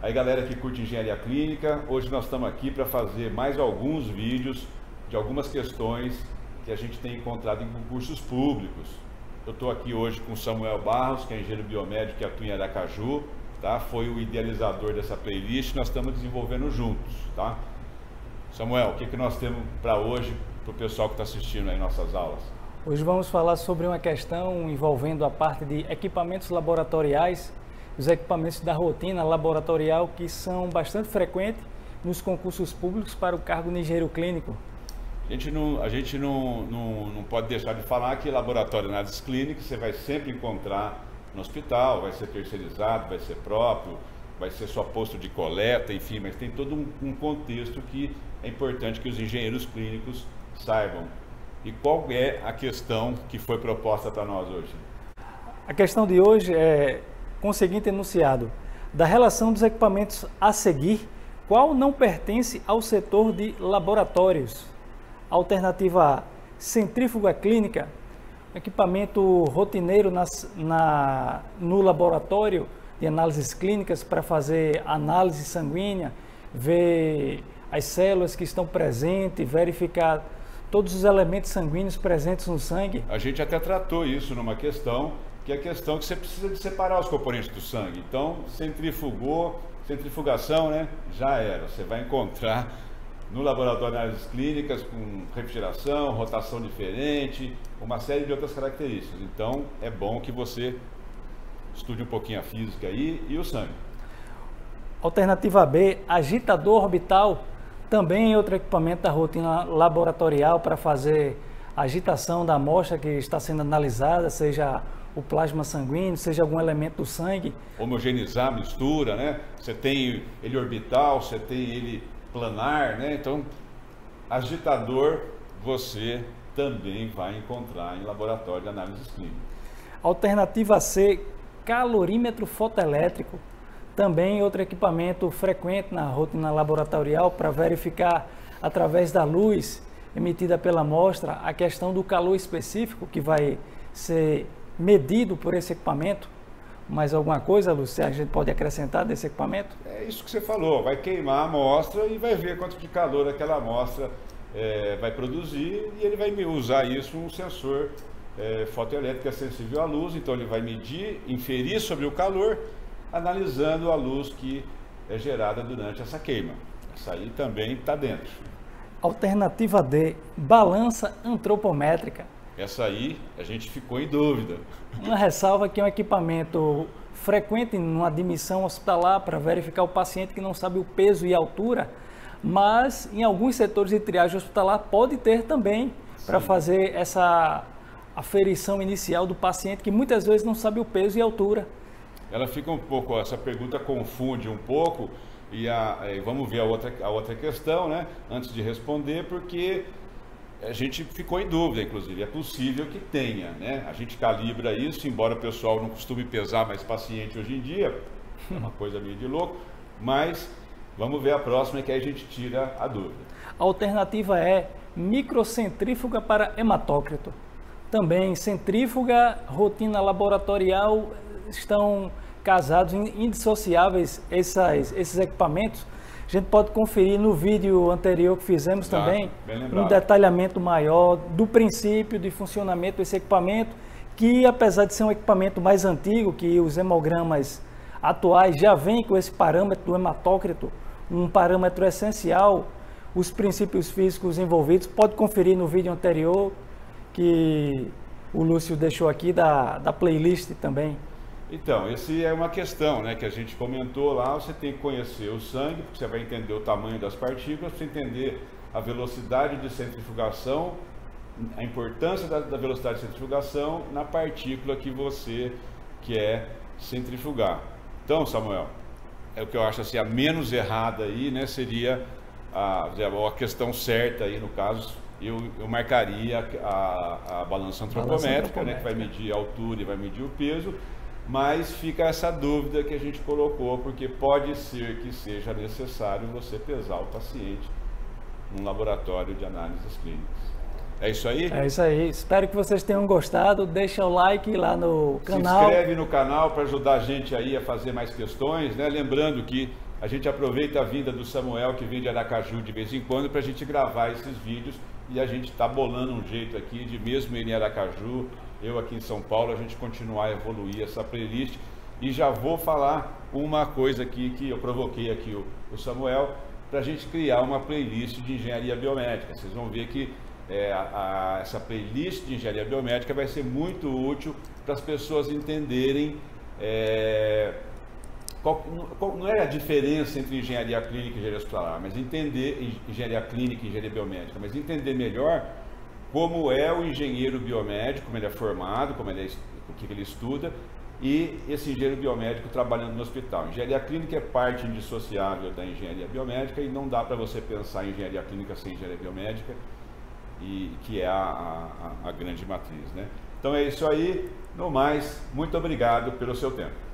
Aí galera que curte engenharia clínica, hoje nós estamos aqui para fazer mais alguns vídeos de algumas questões que a gente tem encontrado em concursos públicos. Eu estou aqui hoje com Samuel Barros, que é engenheiro biomédico que atua em Aracaju, tá? Foi o idealizador dessa playlist, nós estamos desenvolvendo juntos, tá? Samuel, o que, que nós temos para hoje para o pessoal que está assistindo aí nossas aulas? Hoje vamos falar sobre uma questão envolvendo a parte de equipamentos laboratoriais os equipamentos da rotina laboratorial que são bastante frequentes nos concursos públicos para o cargo de engenheiro clínico. A gente, não, a gente não, não, não pode deixar de falar que laboratório de análise clínica você vai sempre encontrar no hospital, vai ser terceirizado, vai ser próprio, vai ser só posto de coleta, enfim, mas tem todo um, um contexto que é importante que os engenheiros clínicos saibam. E qual é a questão que foi proposta para nós hoje? A questão de hoje é com o seguinte enunciado: da relação dos equipamentos a seguir, qual não pertence ao setor de laboratórios? Alternativa A: centrífuga clínica, equipamento rotineiro nas, na, no laboratório de análises clínicas para fazer análise sanguínea, ver as células que estão presentes, verificar todos os elementos sanguíneos presentes no sangue. A gente até tratou isso numa questão que é a questão que você precisa de separar os componentes do sangue. Então, centrifugou, centrifugação, né? Já era. Você vai encontrar no laboratório de análises clínicas com refrigeração, rotação diferente, uma série de outras características. Então, é bom que você estude um pouquinho a física aí e o sangue. Alternativa B, agitador orbital, também outro equipamento da rotina laboratorial para fazer agitação da amostra que está sendo analisada, seja o plasma sanguíneo, seja algum elemento do sangue. Homogeneizar a mistura, né? Você tem ele orbital, você tem ele planar, né? Então, agitador você também vai encontrar em laboratório de análises clínicas. Alternativa C, calorímetro fotoelétrico. Também outro equipamento frequente na rotina laboratorial para verificar através da luz emitida pela amostra a questão do calor específico que vai ser medido por esse equipamento? Mais alguma coisa, Lúcia, a gente pode acrescentar desse equipamento? É isso que você falou, vai queimar a amostra e vai ver quanto de calor aquela amostra é, vai produzir e ele vai usar isso um sensor é, fotoelétrico é sensível à luz, então ele vai medir, inferir sobre o calor, analisando a luz que é gerada durante essa queima. Isso aí também está dentro. Alternativa D, balança antropométrica. Essa aí a gente ficou em dúvida. Uma ressalva que é um equipamento frequente numa admissão hospitalar para verificar o paciente que não sabe o peso e altura, mas em alguns setores de triagem hospitalar pode ter também para fazer essa aferição inicial do paciente que muitas vezes não sabe o peso e altura. Ela fica um pouco, essa pergunta confunde um pouco e a, vamos ver a outra, a outra questão, né? Antes de responder, porque a gente ficou em dúvida, inclusive. É possível que tenha, né? A gente calibra isso, embora o pessoal não costume pesar mais paciente hoje em dia, é uma coisa meio de louco, mas vamos ver a próxima que aí a gente tira a dúvida. A alternativa é microcentrífuga para hematócrito. Também centrífuga, rotina laboratorial, estão casados, indissociáveis esses, esses equipamentos a gente pode conferir no vídeo anterior que fizemos tá, também um detalhamento maior do princípio de funcionamento desse equipamento, que apesar de ser um equipamento mais antigo, que os hemogramas atuais já vêm com esse parâmetro do hematócrito, um parâmetro essencial, os princípios físicos envolvidos, pode conferir no vídeo anterior que o Lúcio deixou aqui da, da playlist também. Então, esse é uma questão né, que a gente comentou lá. Você tem que conhecer o sangue, porque você vai entender o tamanho das partículas, você entender a velocidade de centrifugação, a importância da, da, velocidade de centrifugação na partícula que você quer centrifugar. Então, Samuel, é o que eu acho assim, a menos errada aí, né, seria a, a questão certa aí, no caso, eu, eu marcaria a, a balança antropométrica, né, que vai medir a altura e vai medir o peso, mas fica essa dúvida que a gente colocou, porque pode ser que seja necessário você pesar o paciente num laboratório de análises clínicas. É isso aí? É isso aí. Espero que vocês tenham gostado. Deixa o like lá no canal. Se inscreve no canal para ajudar a gente aí a fazer mais questões, né? Lembrando que A gente aproveita a vinda do Samuel, que vem de Aracaju de vez em quando, para a gente gravar esses vídeos e a gente está bolando um jeito aqui de mesmo em Aracaju, eu aqui em São Paulo, a gente continuar a evoluir essa playlist. E já vou falar uma coisa aqui que eu provoquei aqui o, o Samuel, para a gente criar uma playlist de engenharia biomédica. Vocês vão ver que é, a, a, essa playlist de engenharia biomédica vai ser muito útil para as pessoas entenderem é, qual, qual, não é a diferença entre engenharia clínica e engenharia hospitalar, mas entender engenharia clínica e engenharia biomédica, mas entender melhor como é o engenheiro biomédico, como ele é formado, como ele é, o que ele estuda, e esse engenheiro biomédico trabalhando no hospital. Engenharia clínica é parte indissociável da engenharia biomédica e não dá para você pensar em engenharia clínica sem engenharia biomédica, e, que é a, a, a grande matriz. Né? Então é isso aí. No mais, muito obrigado pelo seu tempo.